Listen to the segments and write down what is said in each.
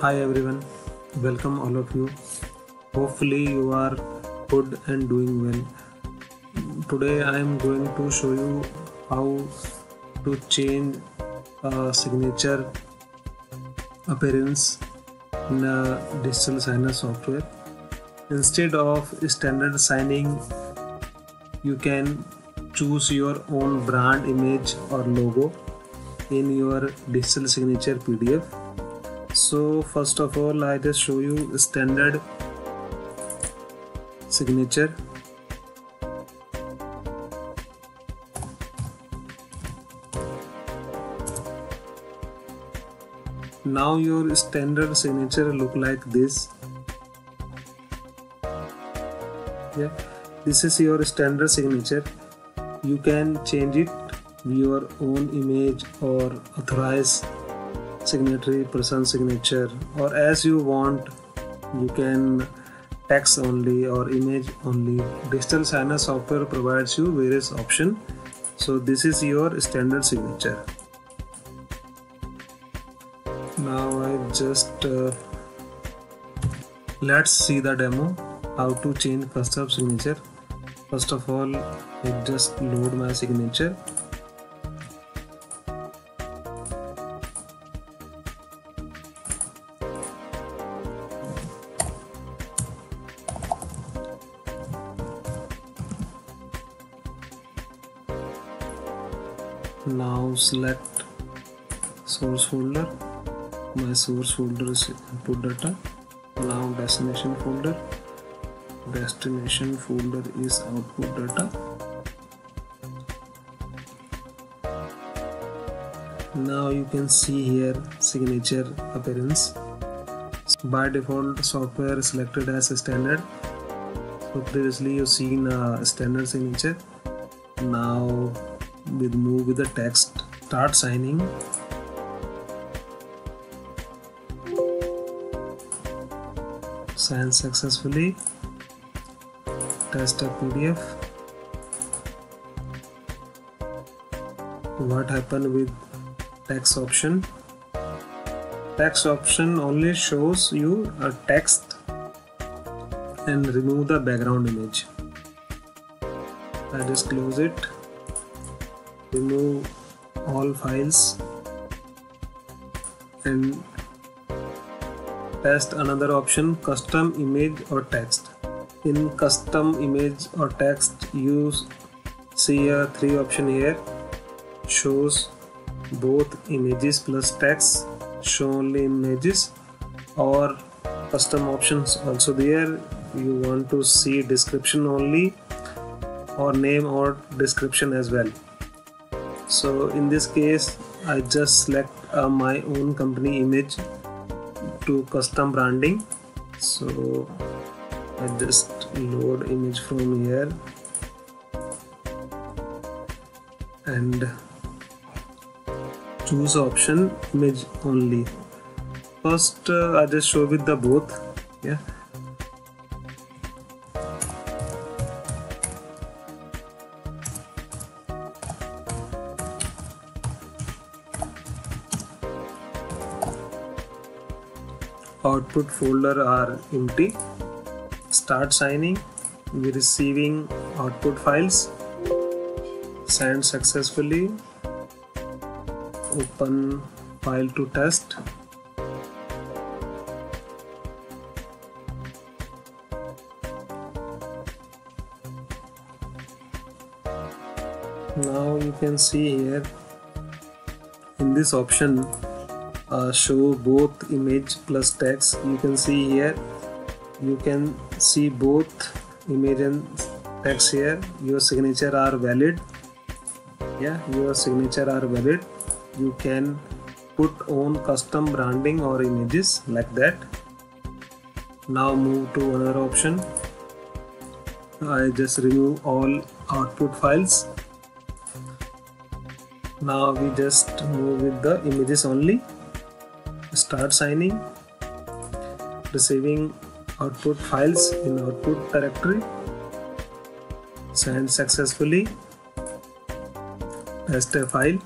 Hi everyone, welcome all of you. Hopefully, you are good and doing well. Today, I am going to show you how to change a signature appearance in a digital signer software. Instead of standard signing, you can choose your own brand image or logo in your digital signature PDF. So first of all I just show you standard signature. Now your standard signature look like this. Yeah this is your standard signature. You can change it your own image or authorize signatory person signature or as you want you can text only or image only. Digital signer software provides you various option. So this is your standard signature. Now i just uh, let's see the demo how to change custom signature. First of all I just load my signature now select source folder. My source folder is input data. Now destination folder. Destination folder is output data. Now you can see here signature appearance. By default software selected as standard. So previously you seen a standard signature. Now with move with the text start signing. Sign successfully. Test a pdf what happened with text option? Text option only shows you a text and remove the background image. I just close it remove all files and test another option custom image or text. In custom image or text you see a three option here. Shows both images plus text show only images or custom options also there. You want to see description only or name or description as well so in this case I just select uh, my own company image to custom branding. So I just load image from here. And choose option image only. First uh, I just show with the both yeah output folder are empty. Start signing. We receiving output files. Signed successfully. Open file to test. Now you can see here in this option uh, show both image plus text. You can see here. You can see both image and text here. Your signature are valid. Yeah your signature are valid. You can put on custom branding or images like that. Now move to another option. I just remove all output files. Now we just move with the images only start signing receiving output files in output directory send successfully paste a file.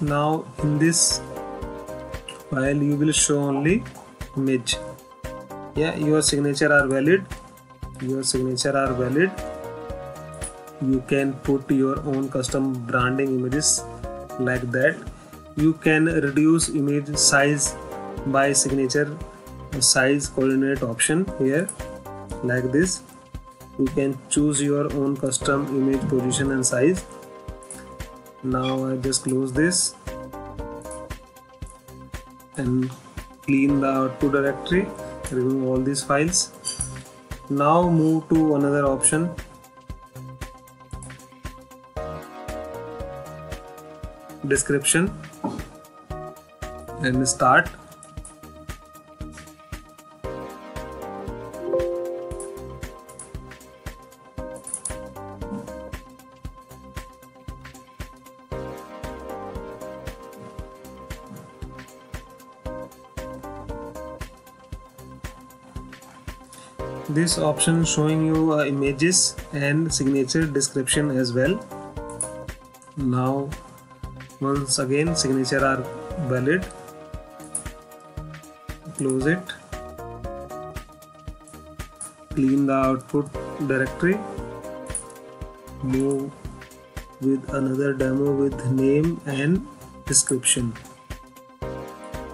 Now in this file you will show only image. Yeah your signature are valid your signature are valid. You can put your own custom branding images like that. You can reduce image size by signature size coordinate option here like this. You can choose your own custom image position and size. Now I just close this and clean the output directory remove all these files now move to another option. Description. And start this option showing you uh, images and signature description as well. Now once again signature are valid. Close it. Clean the output directory. Move with another demo with name and description.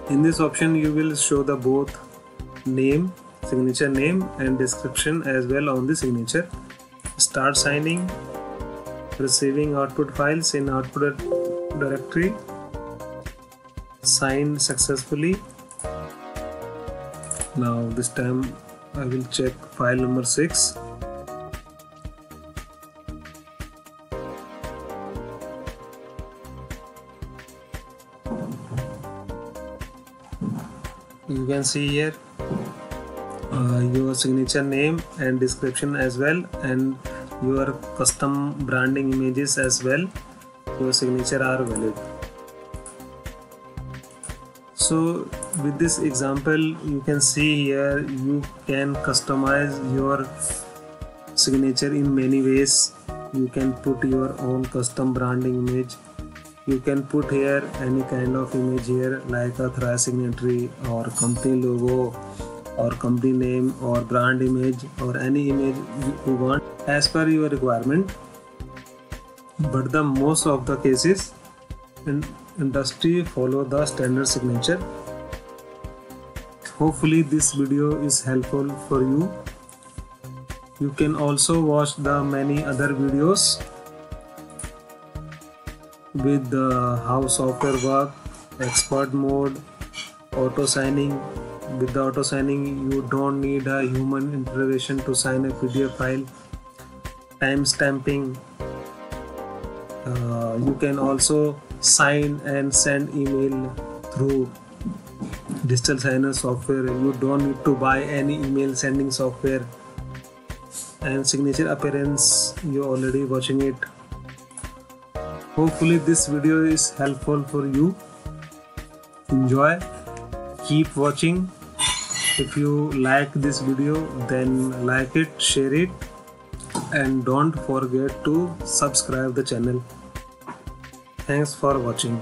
In this option you will show the both name signature name and description as well on the signature. Start signing receiving output files in output directory. Signed successfully. Now this time I will check file number 6 you can see here uh, your signature name and description as well and your custom branding images as well. Your signature are valid. So with this example you can see here you can customize your signature in many ways. You can put your own custom branding image. You can put here any kind of image here like a thrice signatory or company logo or company name or brand image or any image you want as per your requirement. But the most of the cases in industry follow the standard signature. Hopefully this video is helpful for you. You can also watch the many other videos with the how software work expert mode auto signing with the auto signing you don't need a human intervention to sign a pdf file. Time stamping. Uh, you can also sign and send email through digital signer software. You don't need to buy any email sending software. And signature appearance you are already watching it. Hopefully this video is helpful for you. Enjoy. Keep watching if you like this video then like it share it and don't forget to subscribe the channel. Thanks for watching